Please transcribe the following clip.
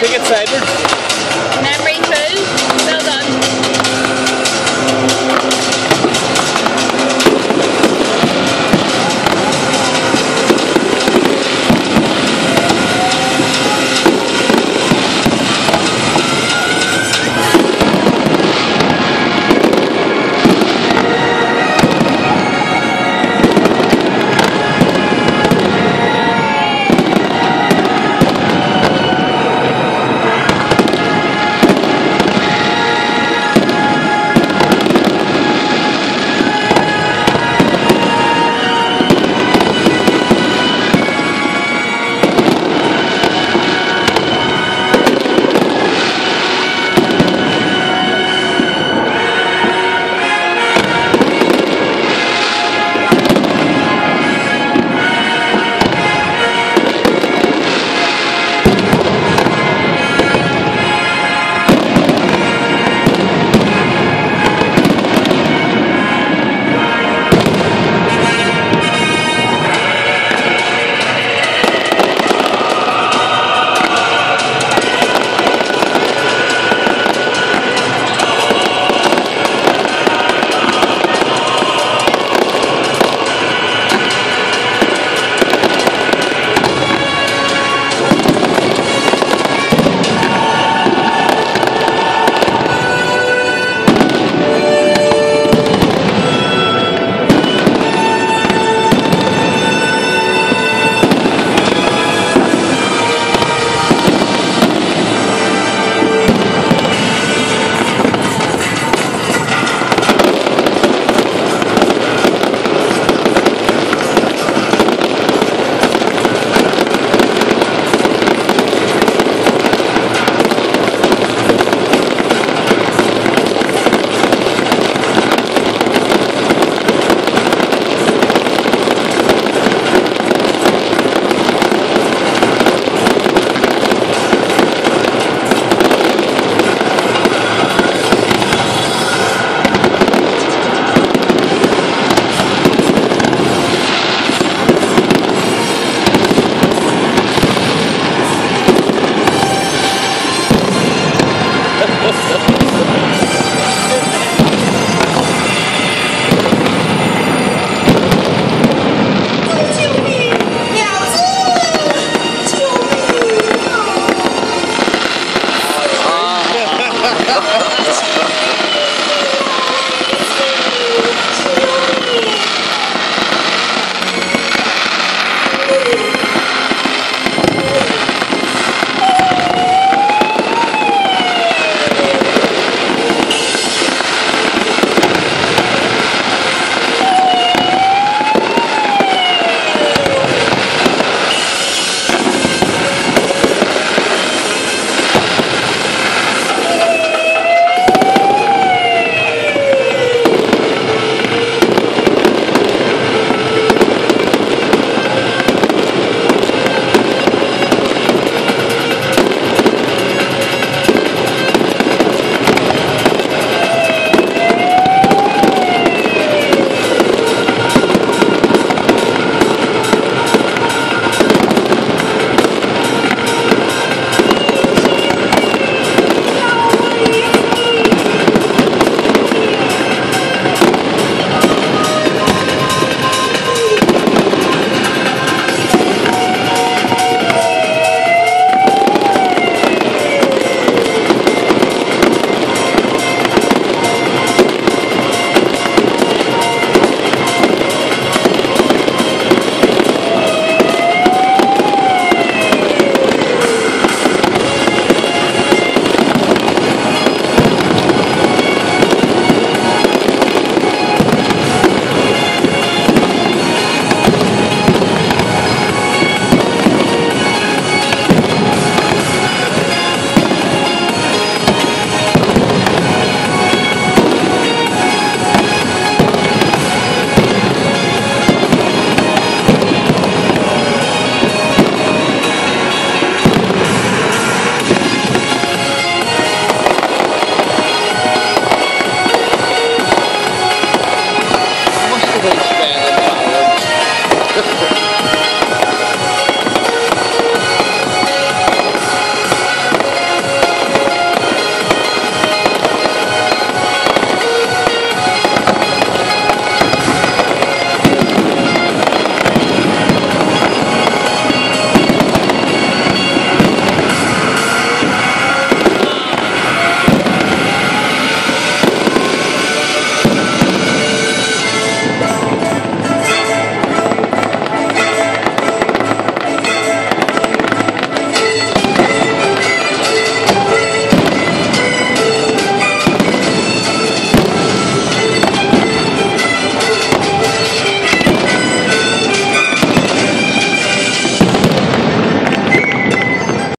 think it's Edward. Memory 2, Well done.